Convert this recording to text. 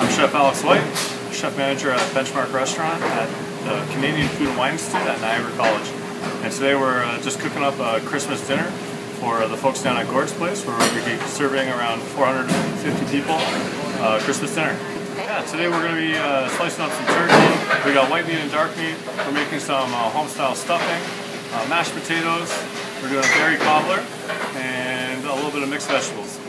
I'm Chef Alex White, chef manager at Benchmark Restaurant at the Canadian Food and Wine Institute at Niagara College. And today we're uh, just cooking up a Christmas dinner for the folks down at Gord's Place where we'll be serving around 450 people uh, Christmas dinner. Yeah, today we're going to be uh, slicing up some turkey. We got white meat and dark meat. We're making some uh, home-style stuffing, uh, mashed potatoes. We're doing a berry cobbler and a little bit of mixed vegetables.